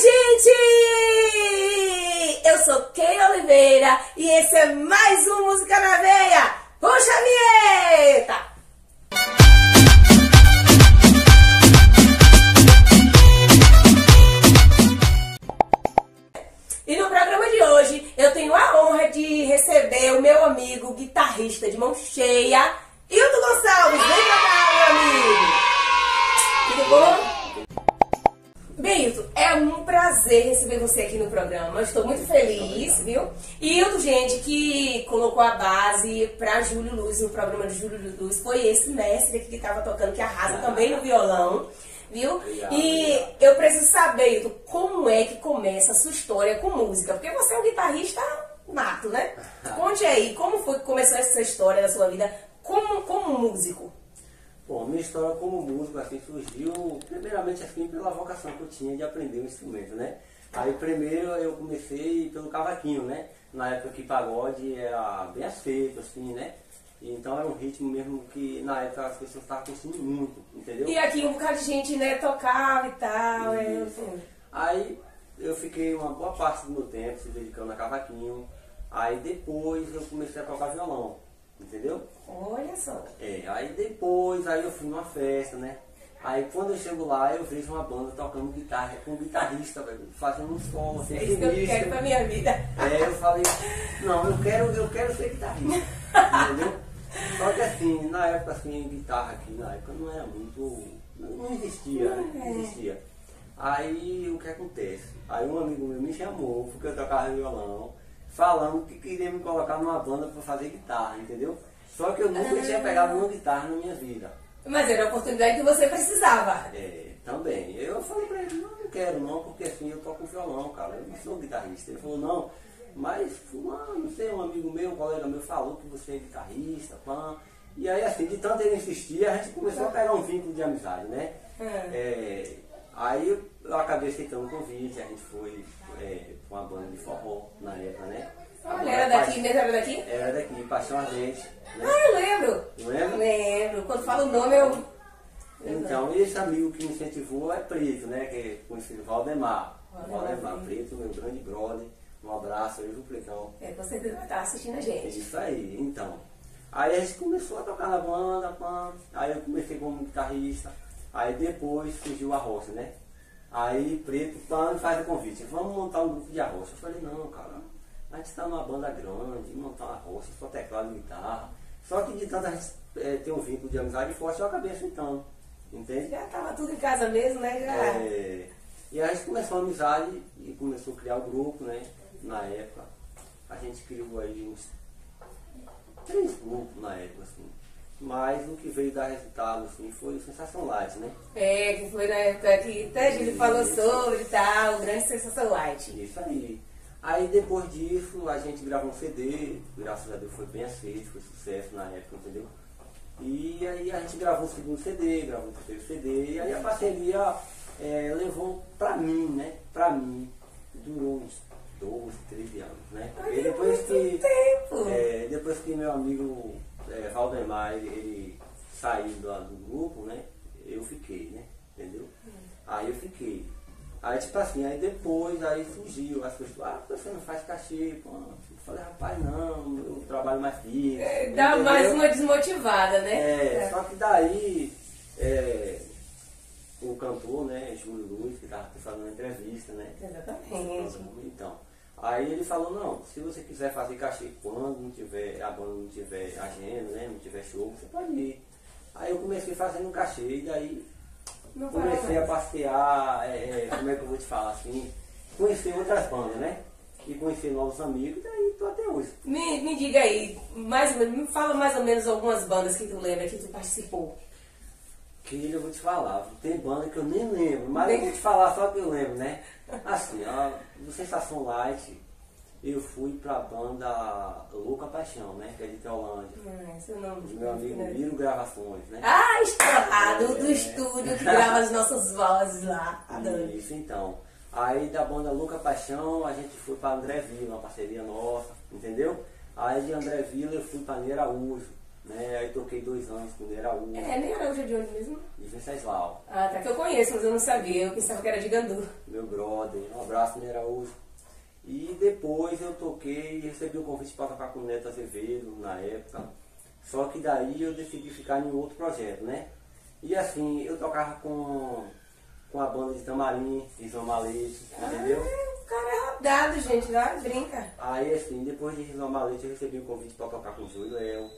gente! Eu sou Kay Oliveira e esse é mais um Música na Veia. Puxa a vinheta! E no programa de hoje eu tenho a honra de receber o meu amigo guitarrista de mão cheia, Hilton Gonçalves. Vem pra cá, meu amigo! Tudo bom? Bem, Hilton, é um prazer receber você aqui no programa. Estou muito feliz, viu? E Hilton, gente, que colocou a base para Júlio Luz no programa de Júlio Luz foi esse mestre aqui que estava tocando, que arrasa também no violão, viu? Obrigado, e obrigado. eu preciso saber, Hilton, como é que começa a sua história com música? Porque você é um guitarrista nato, né? Conte aí, como foi que começou essa história da sua vida como, como músico? Bom, minha história como músico assim surgiu primeiramente assim pela vocação que eu tinha de aprender um instrumento, né? Aí primeiro eu comecei pelo cavaquinho, né? Na época que pagode era bem aceito, assim, né? E então era um ritmo mesmo que na época as pessoas estavam curtindo muito, entendeu? E aqui um bocado de gente, né, tocava e tal. É, Isso. Aí eu fiquei uma boa parte do meu tempo se dedicando a cavaquinho. Aí depois eu comecei a tocar violão? Só. É, aí depois, aí eu fui numa festa, né? Aí quando eu chego lá, eu vejo uma banda tocando guitarra, com um guitarrista, velho, fazendo um solo, assim, É isso que eu quero pra minha vida. É, eu falei, não, eu quero, eu quero ser guitarrista, entendeu? Só que assim, na época assim, guitarra aqui, na época não era muito, não, existia, né? não existia. Aí o que acontece? Aí um amigo meu me chamou, porque eu tocava violão, falando que queria me colocar numa banda para fazer guitarra, entendeu? Só que eu nunca tinha pegado uma guitarra na minha vida. Mas era a oportunidade que você precisava. É, também. Eu falei pra ele, não, não quero não, porque assim eu toco violão, cara, eu não sou guitarrista. Ele falou, não, mas fulano, não sei, um amigo meu, um colega meu falou que você é guitarrista, pã. E aí assim, de tanto ele insistir, a gente começou a pegar um vínculo de amizade, né? É. É, aí eu, acabei aceitando o convite, a gente foi é, pra uma banda de forró na época, né? Olha, era daqui mesmo, era daqui? Era daqui, Paixão Ardente. Né? Ah, eu lembro. Lembra? Lembro. Quando fala o nome, eu... Então, esse amigo que me incentivou é Preto, né? Que é conhecido Valdemar. Valdemar Valdemar Preto. Meu grande brother. Um abraço aí, viu, Pretão? É, com certeza vai estar assistindo a É gente. isso aí, então. Aí a gente começou a tocar na banda, pã. aí eu comecei como guitarrista. Aí depois surgiu a roça, né? Aí Preto pã, me faz o convite, vamos montar um grupo de arroça. Eu falei, não, cara, a gente está numa banda grande, montar uma roça, só teclado e guitarra. Só que de tanto a gente eh, ter um vínculo de amizade forte, eu acabei aceitando. Entende? Já tava tudo em casa mesmo, né? Já. É, e aí a gente começou a amizade e começou a criar o grupo, né? Na época. A gente criou aí uns três grupos na época, assim. Mas o que veio dar resultado, assim, foi o Sensação Light, né? É, que foi na época que até a gente falou sobre e tal, o grande sensação light. Isso aí. Aí depois disso a gente gravou um CD, graças a Deus foi bem aceito, foi sucesso na época, entendeu? E aí a gente gravou o segundo CD, gravou o terceiro CD, e aí a parceria eh, levou pra mim, né? Pra mim, durou uns 12, 13 anos, né? Ai, E depois muito que. tempo. eh, depois que meu amigo eh, Valdemar ele, ele saiu do, do grupo, né? Eu fiquei, né? Entendeu? Aí eu fiquei. Aí tipo assim, aí depois aí surgiu as pessoas, ah, por que você não faz cachê, pô? Eu falei, rapaz, não, eu trabalho mais fixo. É, Dá entendeu? mais uma desmotivada, né? É, só que daí é, o cantor, né, Júlio Luiz, que estava fazendo uma entrevista, né? Exatamente. Então, aí ele falou, não, se você quiser fazer cachê quando não tiver, a banda não tiver agenda, né? Não tiver show, você pode ir. Aí eu comecei fazendo um cachê e daí comecei a passear, é, é, como é que eu vou te falar assim, conhecer outras bandas, né? E conhecer novos amigos, daí tô até hoje. Me, me diga aí, mais ou menos, me fala mais ou menos algumas bandas que tu lembra que tu participou. Que eu vou te falar, tem banda que eu nem lembro, mas eu Nem- vou te falar só que eu lembro, né? Assim, ó, do Sensação Light, eu fui pra banda Paixão, né? Que é de Teolândia. Ah, esse é o nome Do meu amigo Miro Gravações, né? Ah, estourado do É. estúdio que grava as nossas vozes lá. Adoro. Isso, então. Aí da banda Louca Paixão, a gente foi pra André Vila, uma parceria nossa, entendeu? Aí de André Vila eu fui pra Ney Araújo. né? Aí toquei dois anos com o Ney Araújo, É, nem Araújo é de onde mesmo? de Venceslau, Ah, tá que eu conheço, mas eu não sabia. Eu pensava que era de Gandu. meu brother. Um abraço. E depois eu toquei e recebi o convite para tocar com o Neto Azevedo na época. Só que daí eu decidi ficar em outro projeto, né? E assim, eu tocava com, com a banda de Tamarim, Rizão Malete, entendeu? Ah, o cara é rodado, gente. Lá brinca. Aí assim, depois de Rizão Malete eu recebi o convite para tocar com o Júlio Léo.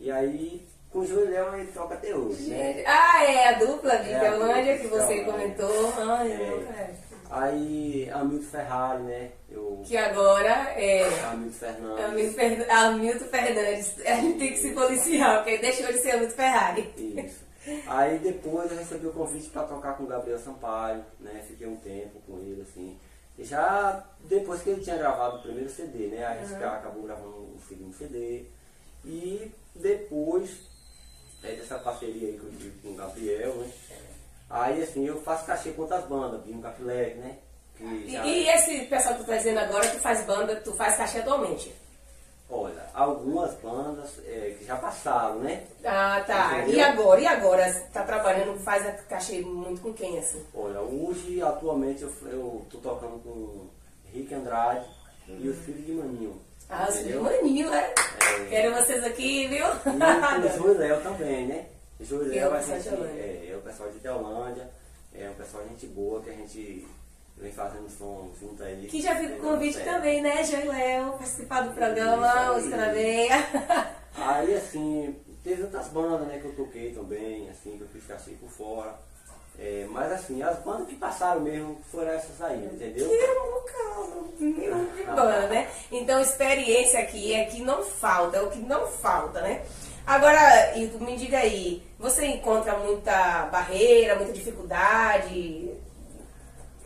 E aí, com o Júlio Léo ele toca até hoje, né? Ah, é a dupla de É Belândia que de você Belândia. comentou. Ai, É. é. Aí, Hamilton Ferrari, né? Eu, Que agora é. Hamilton Fernandes. Hamilton Fer- Hamilton Fernandes. A gente tem que se policiar, porque deixou de ser Hamilton Ferrari. Isso. Aí depois eu recebi o convite para tocar com o Gabriel Sampaio, né? Fiquei um tempo com ele, assim. E já depois que ele tinha gravado o primeiro CD, né? Aí a gente acabou gravando o segundo CD. E depois é, dessa parceria aí que eu tive com o Gabriel, né? Aí assim, eu faço cachê com outras bandas, Binho Capilec, né? E, já- e esse pessoal que tu tá dizendo agora, tu faz banda, tu faz cachê atualmente? Olha, algumas bandas é, que já passaram, né? Ah, tá. Entendeu? E agora? E agora? Tá trabalhando, faz cachê muito com quem, assim? Olha, hoje, atualmente, eu, eu tô tocando com Rick Andrade e os filhos de Maninho. Ah, os entendeu? maninho, né? É. Quero vocês aqui, viu? E com o Léo também, né? É pessoal de gente, Teolândia. é, é o pessoal de Teolândia, é um pessoal de gente boa que a gente vem fazendo som junto aí. Que já fica o convite É. também, né, João e Léo? Participar do programa. Música na Veia. Aí, assim, teve outras bandas, né, que eu toquei também, assim, que eu fiz cachê por fora. É, mas, assim, as bandas que passaram mesmo foram essas aí, entendeu? Que é um bocado de banda, né? Então, experiência aqui é que não falta, é o que não falta, né? Agora, Ito, me diga aí, você encontra muita barreira, muita dificuldade?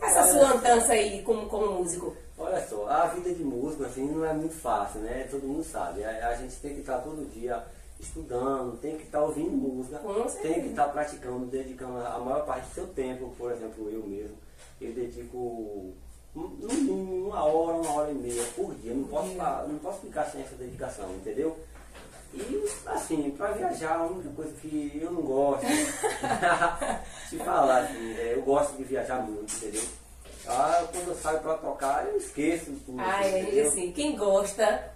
Essa Olha, sua andança aí como, como músico? Olha só, a vida de músico assim não é muito fácil, né? Todo mundo sabe. A, a gente tem que estar todo dia estudando, tem que estar ouvindo música, tem que estar praticando, dedicando a maior parte do seu tempo, por exemplo, eu mesmo, eu dedico no mínimo uma hora, uma hora e meia por dia. Não posso, fa- não posso ficar sem essa dedicação, entendeu? E assim, para viajar, a única coisa que eu não gosto de falar, assim, é, eu gosto de viajar muito, entendeu? Ah, quando eu saio para tocar, eu esqueço tudo. Ai, é entendeu? assim, quem gosta,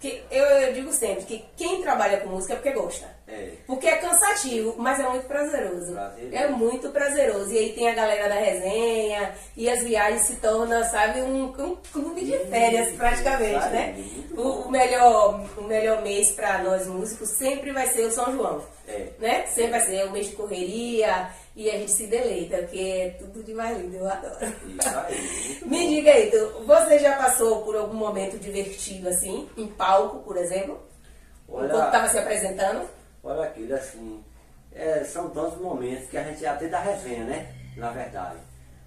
que, eu, eu digo sempre que quem trabalha com música é porque gosta. É. Porque é cansativo, mas é muito prazeroso. Prazeroso. É muito prazeroso. E aí tem a galera da resenha, e as viagens se tornam, sabe, um, um clube de férias praticamente, aí, né? o melhor, o melhor mês para nós músicos sempre vai ser o São João. É. Né? Sempre vai ser o mês de correria e a gente se deleita, porque é tudo de mais lindo, eu adoro. Aí, Me diga aí, tu, você já passou por algum momento divertido assim, em palco, por exemplo? Olha- Enquanto estava se apresentando? Olha aquilo assim, é, são tantos momentos que a gente até dá resenha, né? Na verdade.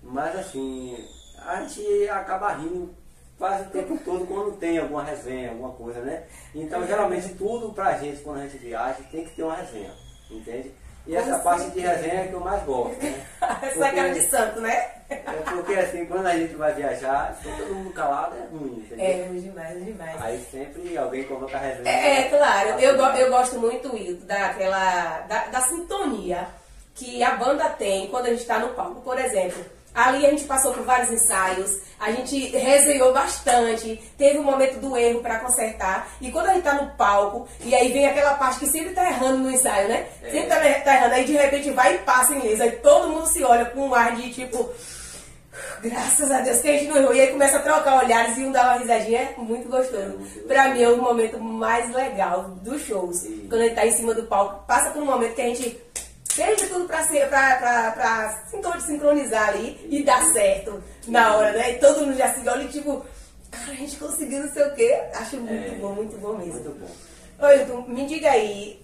Mas assim, a gente acaba rindo quase o tempo todo quando tem alguma resenha, alguma coisa, né? Então geralmente tudo pra gente quando a gente viaja tem que ter uma resenha, entende? E essa Com parte de certeza. resenha é que eu mais gosto, né? Essa é cara de santo, né? É porque assim, quando a gente vai viajar, se todo mundo calado é ruim, entendeu? É, ruim demais, ruim demais. Aí sempre alguém coloca a resenha. É, é, claro, eu, go- eu gosto muito, daquela, da, da sintonia que a banda tem quando a gente está no palco. Por exemplo, ali a gente passou por vários ensaios, a gente resenhou bastante, teve um momento do erro para consertar, e quando a gente tá no palco, e aí vem aquela parte que sempre tá errando no ensaio, né? É. Sempre tá, tá errando, aí de repente vai e passa em lisa, aí todo mundo se olha com um ar de tipo. Graças a Deus que a gente não errou. E aí começa a trocar olhares e um dá uma risadinha. É muito gostoso. Pra mim é o momento mais legal dos shows. Quando ele tá em cima do palco, passa por um momento que a gente de tudo sincron- sincronizar ali e dar certo na hora, né? E todo mundo já se olha e tipo, cara, a gente conseguiu não sei o quê. Acho muito É. bom, muito bom mesmo. Muito bom. Olha, tu me diga aí,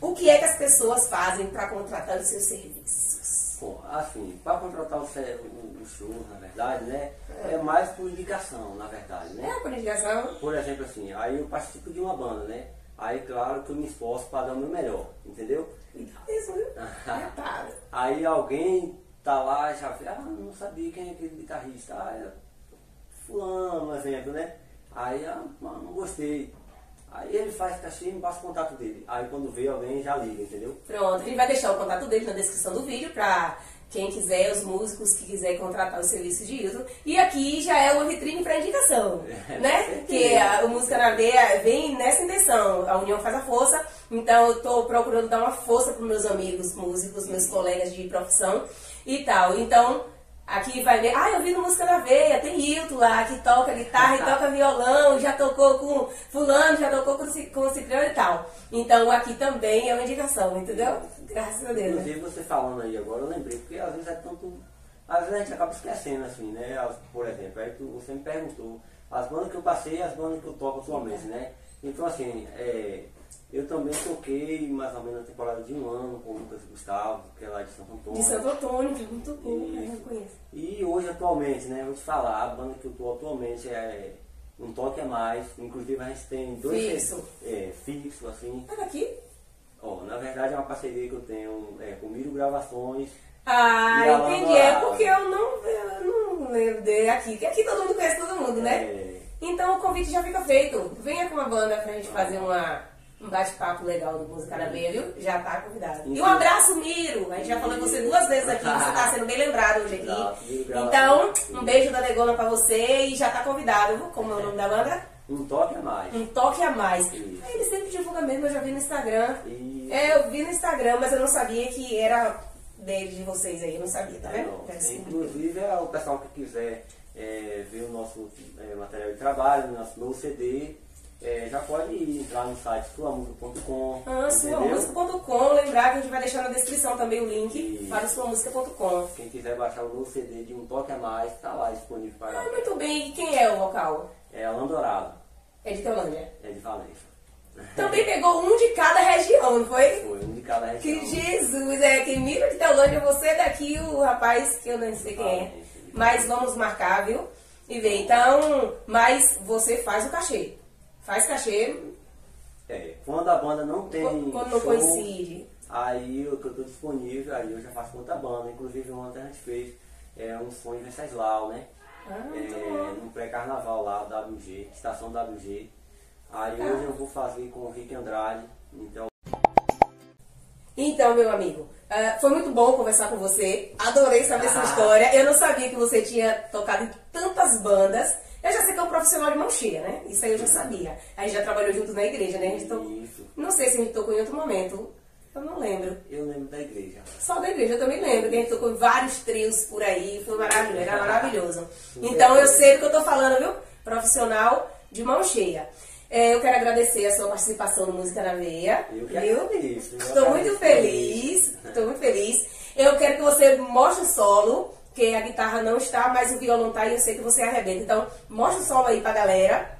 o que é que as pessoas fazem pra contratar os seus serviços? Bom, assim, para contratar o, o, o show, na verdade, né? É mais por indicação, na verdade, É né? a ligação? Por exemplo, assim, aí eu participo de uma banda, né? Aí, claro que eu me esforço para dar o meu melhor, entendeu? Então, isso, viu? É. Aí alguém tá lá já vê, ah, não sabia quem é aquele guitarrista. Ah, é fulano, um exemplo, né? Aí, ah, não gostei. Aí ele faz cachê e me passa o contato dele. Aí quando vê alguém já liga, entendeu? Pronto, ele vai deixar o contato dele na descrição do vídeo pra quem quiser, os músicos que quiser contratar o serviço de Hilton. E aqui já é uma vitrine para indicação, É, né? Que a, o Música na Veia vem nessa intenção. A união faz a força. Então eu tô procurando dar uma força para meus amigos músicos, meus colegas de profissão e tal. Então aqui vai ver, ah, eu vi no Música na Veia, tem Hilton lá que toca guitarra e toca violão, já tocou com fulano, já tocou com, com o Cipriano e tal. Então aqui também é uma indicação, entendeu? Graças a Deus. né? Inclusive você falando aí agora, eu lembrei, porque às vezes é tanto. Às vezes a gente acaba esquecendo assim, né? Por exemplo, aí tu- você me perguntou as bandas que eu passei e as bandas que eu toco atualmente, né? Então assim, é, eu também toquei mais ou menos na temporada de um ano com o Lucas Gustavo, que é lá de Santo Antônio. De Santo Antônio, que é muito bom, né? Eu conheço. E hoje, atualmente, né, eu vou te falar, a banda que eu tô atualmente é Um Toque a Mais, inclusive a gente tem dois Fixo. É, fixo, assim. Tá daqui? Ó, na verdade é uma parceria que eu tenho é, com Miro Gravações. Ah, a entendi. É porque eu não, eu não lembro dele aqui. Porque aqui todo mundo conhece todo mundo, né? É, Então o convite já fica feito. Venha com uma banda pra gente fazer uma, um bate-papo legal do Música na Veia, viu? Já tá convidado. E um abraço, Miro. A gente já falou com você duas vezes aqui. Você tá sendo bem lembrado hoje aqui. Então, um beijo da Negona pra você e já tá convidado. viu? Como é o nome da banda? um Toque a Mais. Um toque a mais. Isso. Aí Ele sempre divulga mesmo, eu já vi no Instagram. E- É, eu vi no Instagram, mas eu não sabia que era dele, de vocês aí. Eu não sabia, tá É, vendo? não. Descobri. Inclusive, é o pessoal que quiser é, ver o nosso é, material de trabalho, nosso novo CD, é, já pode entrar no site suamusica.com. Ah, suamusica.com, lembrar que a gente vai deixar na descrição também o link Isso. para suamusica.com. Quem quiser baixar o novo CD de Um Toque a Mais, está lá disponível para Ah, muito bem. E quem é o vocal? É Alan Dourado, É de Teolândia. é de Valença. Também pegou um de cada região, não foi? Foi um de cada região. Que Jesus, é quem mira de Teolândia, você daqui, o rapaz que eu nem sei quem é. Mas vamos marcar, viu? E ver. Então, mas você faz o cachê. Faz cachê É, quando a banda não tem quando não show, coincide. aí eu, que eu tô disponível, aí eu já faço com outra banda. Inclusive ontem a gente fez é, um som em Venceslau, né? Ah, é, no pré-carnaval lá, WG, estação WG. Aí Ah. hoje eu vou fazer com o Rick Andrade. Então, Então, meu amigo, ah, foi muito bom conversar com você. Adorei saber sua história. Eu não sabia que você tinha tocado em tantas bandas. Eu já sei que é um profissional de mão cheia, né? Isso aí eu já sabia. A gente já trabalhou juntos na igreja, né? A tocou... Não sei se a gente tocou em outro momento. Eu não lembro. eu lembro da igreja. Só da igreja, eu também lembro que a gente tocou em vários trios por aí, foi maravilhoso, era maravilhoso. Então eu sei do que eu tô falando, viu? Profissional de mão cheia. É, eu quero agradecer a sua participação no Música na Veia. Eu que viu? agradeço, eu Estou muito feliz, estou muito feliz. Eu quero que você mostre o solo, que a guitarra não está, mas o violão tá e eu sei que você arrebenta. Então, mostra o solo aí pra galera,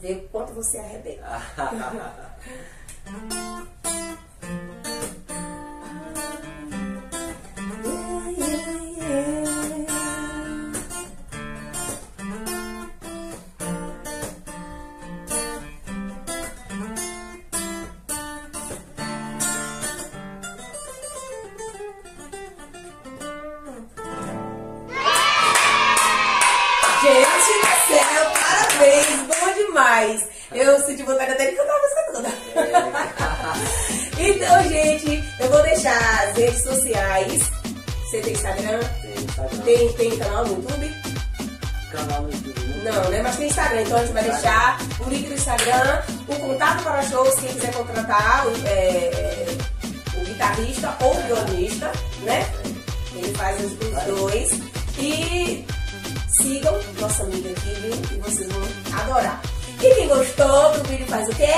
ver quanto você arrebenta. parabéns, bom demais. Eu senti vontade até de cantar a música toda. então, gente, eu vou deixar as redes sociais. Você tem Instagram? Tem Instagram. Tem, tem canal no YouTube? Canal no YouTube, né? Não, né? Mas tem Instagram, então a gente vai deixar o link do Instagram, o contato para shows, quem quiser contratar o, é, o guitarrista ou o violonista, né? Ele faz os dois. E sigam nossa amiga aqui, viu? E vocês vão adorar. E quem gostou do vídeo faz o quê?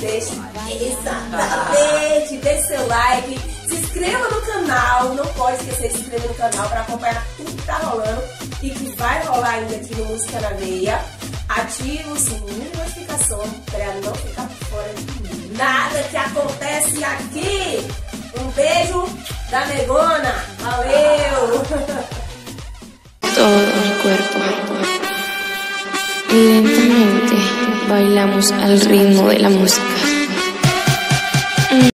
Deixa, exatamente, seu like, se inscreva no canal, não pode esquecer de se inscrever no canal para acompanhar tudo que tá rolando e que vai rolar ainda aqui no Música na Veia. Ative o sininho de notificação para não ficar fora de nada que acontece aqui. Um beijo da Negona, valeu! todo el cuerpo. Lentamente bailamos al ritmo de la música.